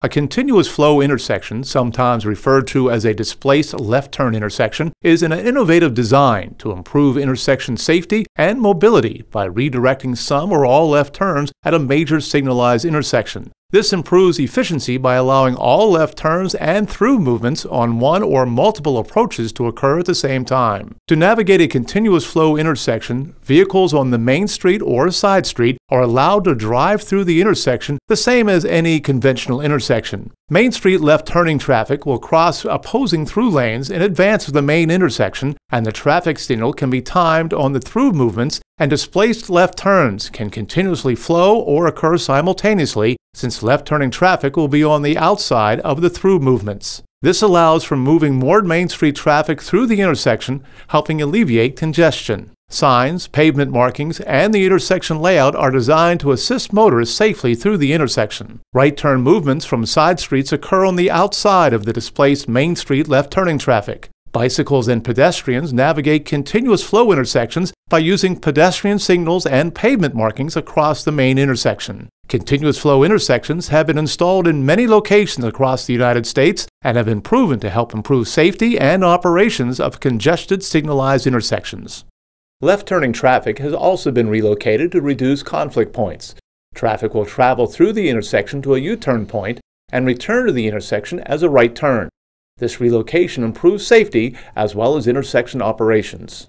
A continuous flow intersection, sometimes referred to as a displaced left turn intersection, is an innovative design to improve intersection safety and mobility by redirecting some or all left turns at a major signalized intersection. This improves efficiency by allowing all left turns and through movements on one or multiple approaches to occur at the same time. To navigate a continuous flow intersection, vehicles on the main street or side street are allowed to drive through the intersection the same as any conventional intersection. Main Street left turning traffic will cross opposing through lanes in advance of the main intersection, and the traffic signal can be timed on the through movements, and displaced left turns can continuously flow or occur simultaneously since left turning traffic will be on the outside of the through movements. This allows for moving more Main Street traffic through the intersection, helping alleviate congestion. Signs, pavement markings, and the intersection layout are designed to assist motorists safely through the intersection. Right turn movements from side streets occur on the outside of the displaced Main Street left turning traffic. Bicycles and pedestrians navigate continuous flow intersections by using pedestrian signals and pavement markings across the main intersection. Continuous flow intersections have been installed in many locations across the United States and have been proven to help improve safety and operations of congested signalized intersections. Left turning traffic has also been relocated to reduce conflict points. Traffic will travel through the intersection to a U turn point and return to the intersection as a right turn. This relocation improves safety as well as intersection operations.